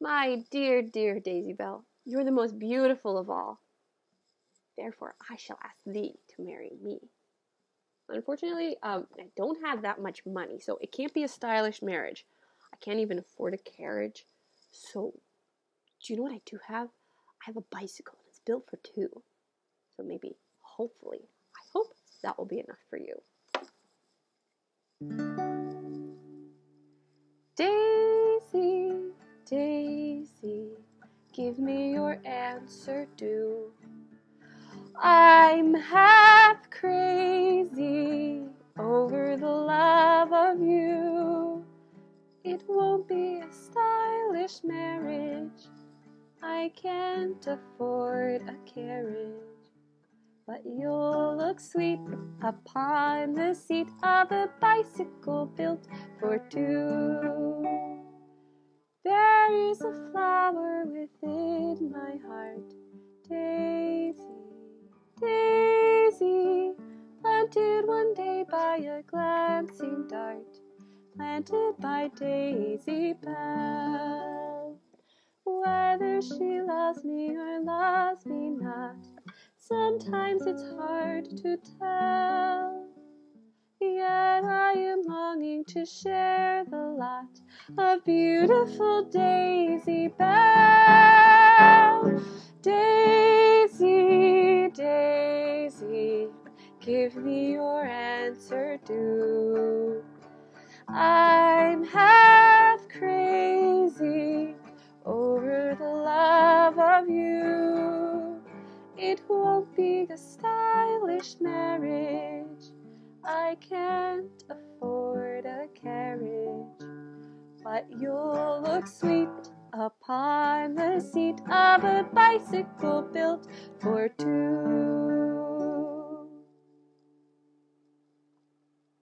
My dear, dear Daisy Bell, you are the most beautiful of all. Therefore, I shall ask thee to marry me. Unfortunately, um, I don't have that much money, so it can't be a stylish marriage. I can't even afford a carriage. So, do you know what I do have? I have a bicycle and it's built for two. So maybe, hopefully, I hope that will be enough for you. Give me your answer do. I'm half crazy over the love of you. It won't be a stylish marriage. I can't afford a carriage, but you'll look sweet upon the seat of a bicycle built for two. There is a flower within my heart, Daisy, Daisy, planted one day by a glancing dart, planted by Daisy Bell. Whether she loves me or loves me not, sometimes it's hard to tell. Yet I am longing to share the lot of beautiful Daisy Bell. Daisy, Daisy, give me your answer do. I'm half crazy over the love of you. It won't be a stylish marriage. I can't afford a carriage, but you'll look sweet upon the seat of a bicycle built for two.